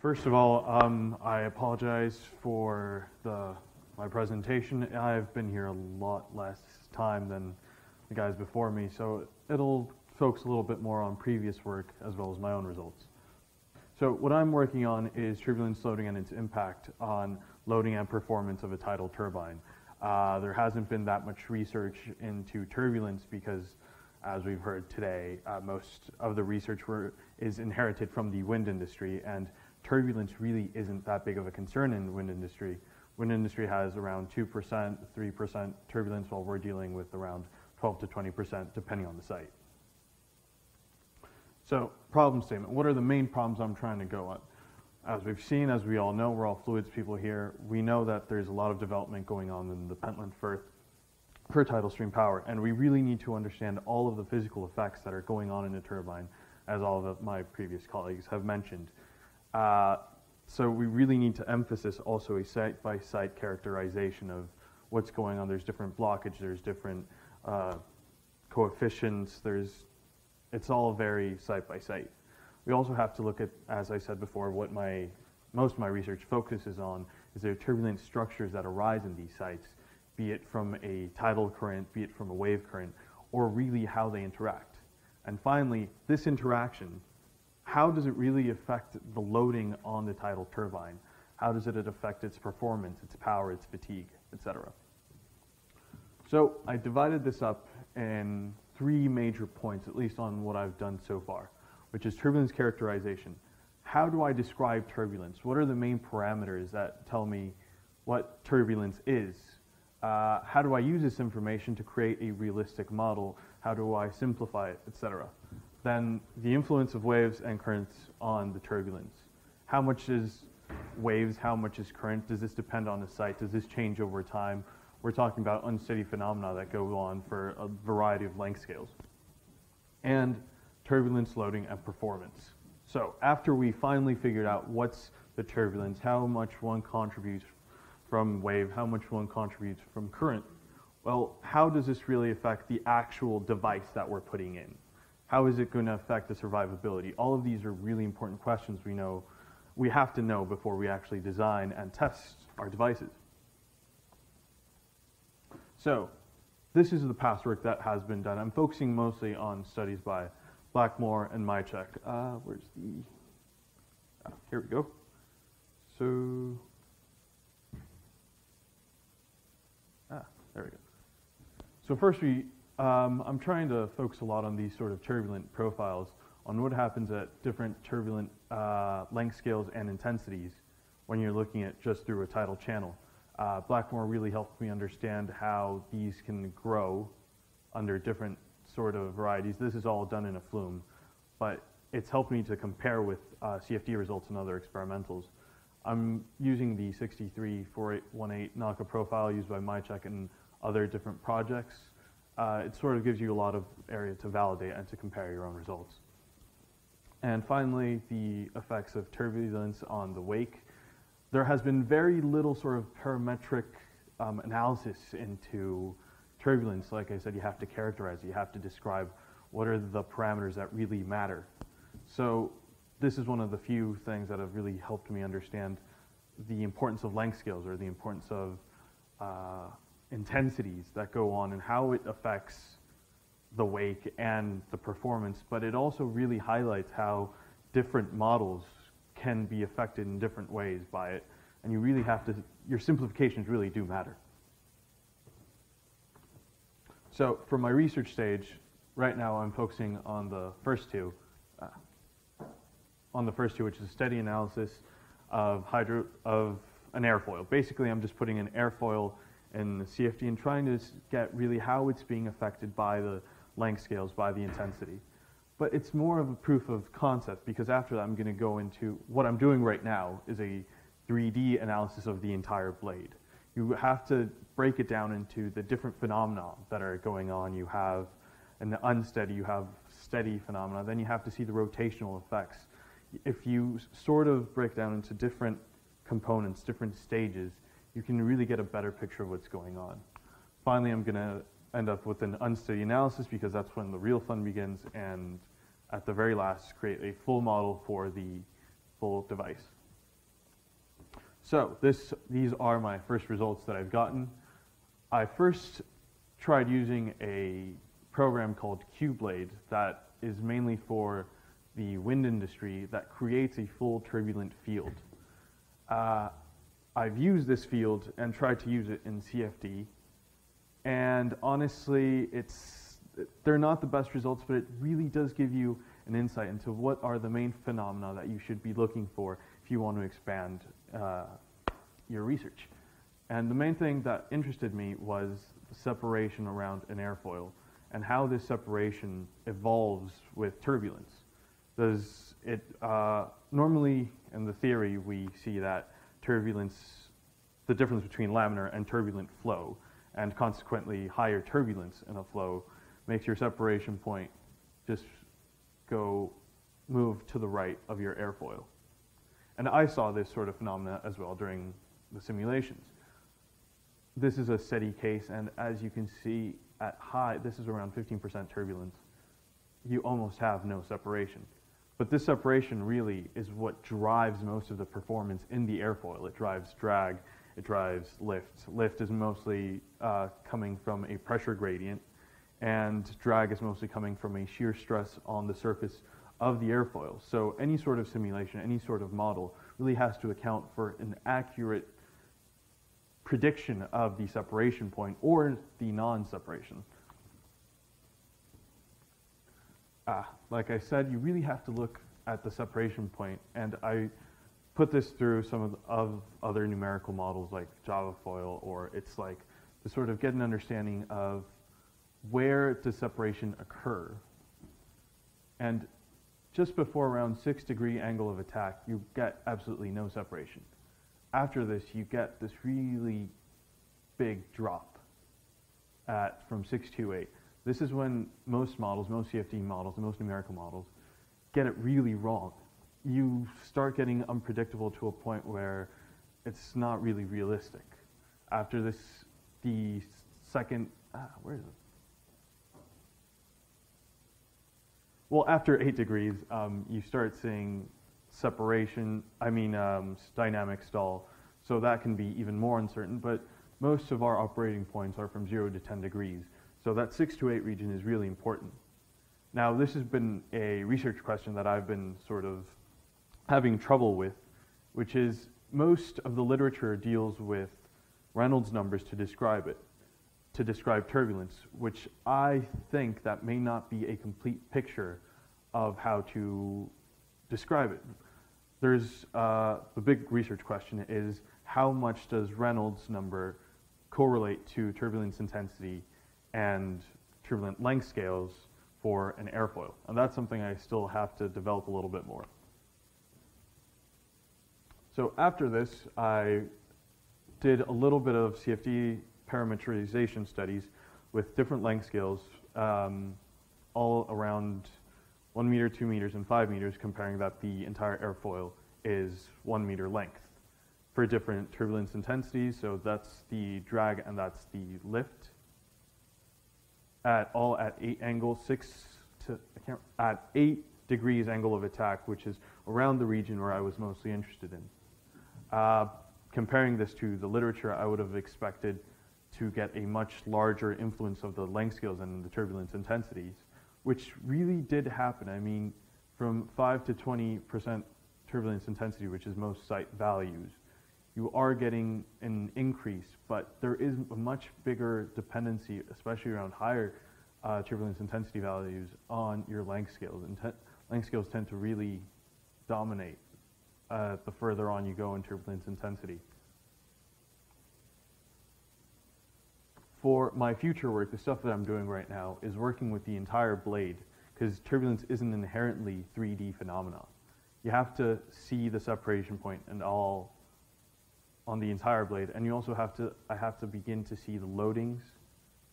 First of all, um, I apologize for the, my presentation. I've been here a lot less time than the guys before me, so it'll focus a little bit more on previous work as well as my own results. So what I'm working on is turbulence loading and its impact on loading and performance of a tidal turbine. Uh, there hasn't been that much research into turbulence because, as we've heard today, uh, most of the research were, is inherited from the wind industry, and turbulence really isn't that big of a concern in wind industry. Wind industry has around 2%, 3% turbulence, while we're dealing with around 12 to 20%, depending on the site. So, problem statement. What are the main problems I'm trying to go at? As we've seen, as we all know, we're all fluids people here. We know that there's a lot of development going on in the Pentland Firth for tidal stream power, and we really need to understand all of the physical effects that are going on in a turbine, as all of my previous colleagues have mentioned. Uh, so we really need to emphasize also a site-by-site characterization of what's going on. There's different blockage, there's different uh, coefficients, there's, it's all very site-by-site. We also have to look at, as I said before, what my, most of my research focuses on is there turbulent structures that arise in these sites, be it from a tidal current, be it from a wave current, or really how they interact. And finally, this interaction how does it really affect the loading on the tidal turbine? How does it affect its performance, its power, its fatigue, etc.? So I divided this up in three major points, at least on what I've done so far, which is turbulence characterization. How do I describe turbulence? What are the main parameters that tell me what turbulence is? Uh, how do I use this information to create a realistic model? How do I simplify it, etc.? Then the influence of waves and currents on the turbulence. How much is waves, how much is current? Does this depend on the site? Does this change over time? We're talking about unsteady phenomena that go on for a variety of length scales. And turbulence loading and performance. So after we finally figured out what's the turbulence, how much one contributes from wave, how much one contributes from current, well, how does this really affect the actual device that we're putting in? How is it going to affect the survivability? All of these are really important questions we know we have to know before we actually design and test our devices. So this is the past work that has been done. I'm focusing mostly on studies by Blackmore and Mycek. Uh, where's the, ah, here we go. So, ah, there we go. So first we um, I'm trying to focus a lot on these sort of turbulent profiles, on what happens at different turbulent uh, length scales and intensities when you're looking at just through a tidal channel. Uh, Blackmore really helped me understand how these can grow under different sort of varieties. This is all done in a flume, but it's helped me to compare with uh, CFD results and other experimentals. I'm using the 634818 NACA profile used by Mycek and other different projects uh, it sort of gives you a lot of area to validate and to compare your own results. And finally, the effects of turbulence on the wake. There has been very little sort of parametric um, analysis into turbulence. Like I said, you have to characterize. You have to describe what are the parameters that really matter. So this is one of the few things that have really helped me understand the importance of length scales or the importance of uh, intensities that go on and how it affects the wake and the performance, but it also really highlights how different models can be affected in different ways by it. And you really have to, your simplifications really do matter. So for my research stage, right now I'm focusing on the first two, uh, on the first two, which is a steady analysis of hydro, of an airfoil. Basically, I'm just putting an airfoil and the CFD and trying to get really how it's being affected by the length scales, by the intensity. But it's more of a proof of concept because after that I'm going to go into what I'm doing right now is a 3D analysis of the entire blade. You have to break it down into the different phenomena that are going on. You have an unsteady, you have steady phenomena, then you have to see the rotational effects. If you sort of break down into different components, different stages, you can really get a better picture of what's going on. Finally, I'm going to end up with an unsteady analysis because that's when the real fun begins, and at the very last, create a full model for the full device. So this, these are my first results that I've gotten. I first tried using a program called QBlade that is mainly for the wind industry that creates a full turbulent field. Uh, I've used this field and tried to use it in CFD, and honestly, it's they're not the best results, but it really does give you an insight into what are the main phenomena that you should be looking for if you want to expand uh, your research. And the main thing that interested me was the separation around an airfoil and how this separation evolves with turbulence. Does it uh, normally in the theory we see that turbulence, the difference between laminar and turbulent flow, and consequently higher turbulence in a flow makes your separation point just go move to the right of your airfoil. And I saw this sort of phenomena as well during the simulations. This is a steady case, and as you can see at high, this is around 15% turbulence, you almost have no separation. But this separation really is what drives most of the performance in the airfoil. It drives drag, it drives lift. Lift is mostly uh, coming from a pressure gradient, and drag is mostly coming from a shear stress on the surface of the airfoil. So any sort of simulation, any sort of model really has to account for an accurate prediction of the separation point or the non-separation. Ah, like I said, you really have to look at the separation point, and I put this through some of, of other numerical models like JavaFoil, or it's like to sort of get an understanding of where does separation occur. And just before around six degree angle of attack, you get absolutely no separation. After this, you get this really big drop at from 628. This is when most models, most CFD models, most numerical models, get it really wrong. You start getting unpredictable to a point where it's not really realistic. After this, the second, ah, where is it? Well, after eight degrees, um, you start seeing separation, I mean um, dynamic stall, so that can be even more uncertain, but most of our operating points are from zero to 10 degrees. So that six to eight region is really important. Now, this has been a research question that I've been sort of having trouble with, which is most of the literature deals with Reynolds numbers to describe it to describe turbulence, which I think that may not be a complete picture of how to describe it. There's uh, the big research question is how much does Reynolds number correlate to turbulence intensity and turbulent length scales for an airfoil? And that's something I still have to develop a little bit more. So after this, I did a little bit of CFD parameterization studies with different length scales, um, all around one meter, two meters, and five meters, comparing that the entire airfoil is one meter length for different turbulence intensities. So that's the drag and that's the lift. At all at eight angles, six to I can't, at eight degrees angle of attack, which is around the region where I was mostly interested in. Uh, comparing this to the literature, I would have expected to get a much larger influence of the length scales and the turbulence intensities, which really did happen. I mean, from 5 to 20% turbulence intensity, which is most site values, you are getting an increase, but there is a much bigger dependency, especially around higher uh, turbulence intensity values, on your length scales. And length scales tend to really dominate uh, the further on you go in turbulence intensity. for my future work, the stuff that I'm doing right now is working with the entire blade because turbulence isn't inherently 3D phenomenon. You have to see the separation point and all on the entire blade, and you also have to. I have to begin to see the loadings.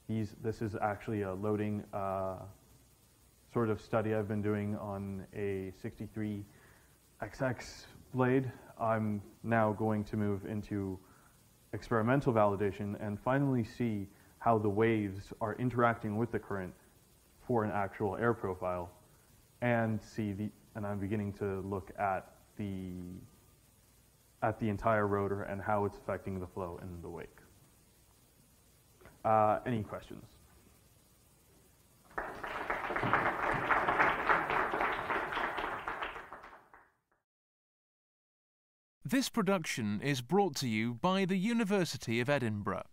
These. This is actually a loading uh, sort of study I've been doing on a 63XX blade. I'm now going to move into experimental validation and finally see how the waves are interacting with the current for an actual air profile and see the, and I'm beginning to look at the at the entire rotor and how it's affecting the flow in the wake. Uh, any questions? This production is brought to you by the University of Edinburgh.